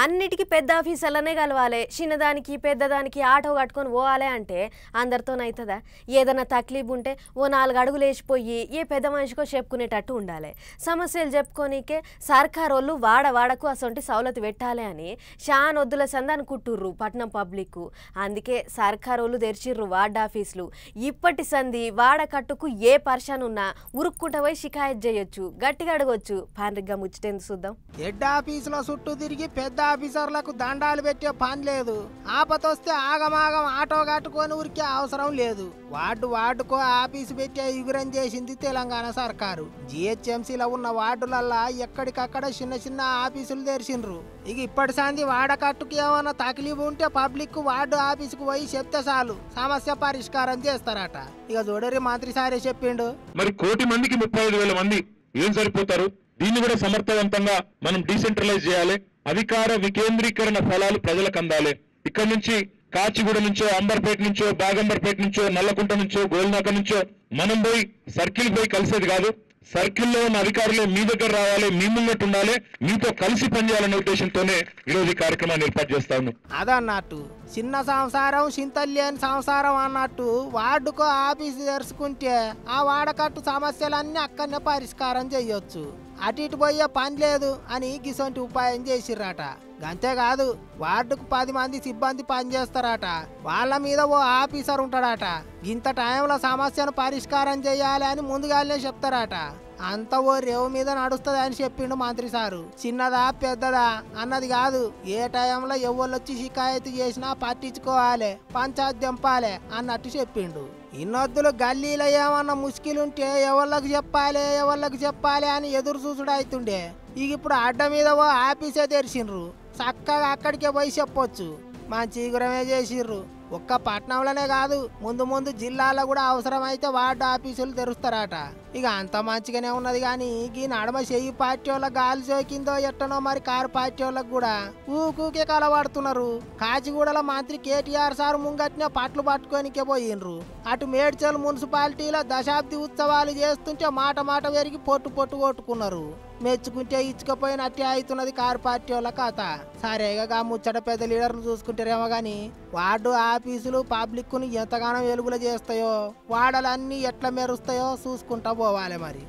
అన్నిటికీ పెద్ద ఆఫీసర్లనే కలవాలి. చిన్నదానికి పెద్దదానికి ఆటో కట్టుకొని పోవాలి అంటే అందరితోనవుతుందా ఏదైనా తక్లీఫ్ ఉంటే ఓ నాలుగు అడుగులు వేసిపోయి ఏ పెద్ద మనిషికో చెప్పుకునేటట్టు ఉండాలి. సమస్యలు చెప్పుకోనీకే సర్కార్ వాళ్ళు వాడ వాడకు అసొంటి సౌలతి పెట్టాలి అని షాన్ వద్దుల సందాన్ని కుట్టుర్రు పట్నం పబ్లిక్ అందుకే సర్కార్ వాళ్ళు తెరిచిర్రు వార్డ్ ఆఫీసులు. ఇప్పటి సంధి వాడ కట్టుకు ఏ పర్షన్ ఉన్నా ఉరుక్కుంట పోయి షికాయత్ చేయొచ్చు గట్టిగా అడగొచ్చు. పాండ్రిగ్గా ముచ్చటేందుకు చూద్దాం. హెడ్ ఆఫీసులో చుట్టూ తిరిగి పెద్ద ఆఫీసర్లకు దండాలు పెట్టే పని లేదు. ఆపతొస్తే ఆగమాగం ఆటో కట్టుకొని ఉరికే అవసరం లేదు. వార్డు వార్డుకో ఆఫీసు పెట్టే ఎగురం చేసింది తెలంగాణ సర్కారు. జిహెచ్ఎంసీలో ఉన్న వార్డులల్లా ఎక్కడికక్కడ చిన్న చిన్న ఆఫీసులు తెరిచిండ్రు. ఇక ఇప్పటి సంది వాడకట్టుకు ఏమైనా తకిలీఫ్ ఉంటే పబ్లిక్ వార్డు ఆఫీసుకు పోయి చెప్తే చాలు. సమస్య పరిష్కారం చేస్తారట. ఇక చూడరి మంత్రి సారే చెప్పిండు. మరి కోటి మందికి ముప్పై ఐదు వేల మంది ఏం సరిపోతారు? దీన్ని కూడా సమర్థవంతంగా మనం డీసెంట్రలైజ్ చేయాలి. అధికార వికేంద్రీకరణ ఫలాలు ప్రజలకు అందాలి. ఇక్కడ నుంచి కాచిగూడ నుంచో అంబర్పేట నుంచో బాగంబర్పేట నుంచో నల్లకుంట నుంచో గోల్నాక నుంచో మనం పోయి సర్కిల్ పోయి కలిసేది కాదు. సర్కిల్లో ఉన్న అధికారులు మీ దగ్గర రావాలి మీ ముంగట్టు ఉండాలి మీతో కలిసి పనిచేయాలనే ఉద్దేశంతోనే ఈరోజు ఈ కార్యక్రమాన్ని ఏర్పాటు చేస్తా ఉన్నాం. అదన్నట్టు చిన్న సంసారం చింతల్లేని సంసారం అన్నట్టు వార్డుకో ఆఫీసు తెరుచుకుంటే ఆ వాడకట్టు సమస్యలన్నీ అక్కడనే పరిష్కారం చేయొచ్చు అటు ఇటు పోయే పని లేదు అని గిసొంటి ఉపాయం చేసిర్రట. అంతేకాదు వార్డుకు పది మంది సిబ్బంది పనిచేస్తారట వాళ్ళ మీద ఓ ఆఫీసర్ ఉంటాడట. ఇంత టైంలో సమస్యను పరిష్కారం చేయాలి అని ముందుగానే చెప్తారట. అంత ఓ రేవు మీద నడుస్తుంది అని చెప్పిండు మంత్రి సారు. చిన్నదా పెద్దదా అన్నది కాదు. ఏ టైంలో ఎవళ్ళొచ్చి షికాయతు చేసినా పట్టించుకోవాలి పంచాయత్ దింపాలి అన్నట్టు చెప్పిండు. ఇన్నొద్దులు గల్లీలో ఏమన్నా ముష్కిలుంటే ఎవళ్ళకి చెప్పాలి ఎవళ్ళకి చెప్పాలి అని ఎదురు చూసుడు అవుతుండే ఇక ఇప్పుడు అడ్డ మీద ఓ ఆఫీసే తెరిచిండ్రు. చక్కగా అక్కడికే పోయి చెప్పొచ్చు. మంచి గురమే చేసిర్రు. ఒక్క పట్నంలోనే కాదు ముందు ముందు జిల్లాలో కూడా అవసరమైతే వార్డు ఆఫీసులు తెరుస్తారట. ఇక అంత మంచిగానే ఉన్నది కానీ ఈ నడమ చెయ్యి పార్టీ వాళ్ళకి గాలి సోకిందో ఎట్టనో మరి కారు పార్టీ వాళ్ళకి కూడా ఊకూకే కలవాడుతున్నారు. కాచిగూడలో మంత్రి కేటీఆర్ సార్ ముంగట్నే పట్లు పట్టుకోనికే పోయిండ్రు. అటు మేడ్చల్ మున్సిపాలిటీలో దశాబ్ది ఉత్సవాలు చేస్తుంటే మాట మాట పెరిగి పొట్టు పొట్టు కొట్టుకున్నారు. మెచ్చుకుంటే ఇచ్చుకపోయినట్టే అవుతున్నది కారు పార్టీ వాళ్ళ కథ. సరేగా ముచ్చట పెద్ద లీడర్లు చూసుకుంటారేమో కానీ వార్డు ఆ ఆఫీసులు పబ్లిక్ను ఎంతగానో వెలుగులు చేస్తాయో వాడలన్నీ ఎట్లా మెరుస్తాయో చూసుకుంటా పోవాలి మరి.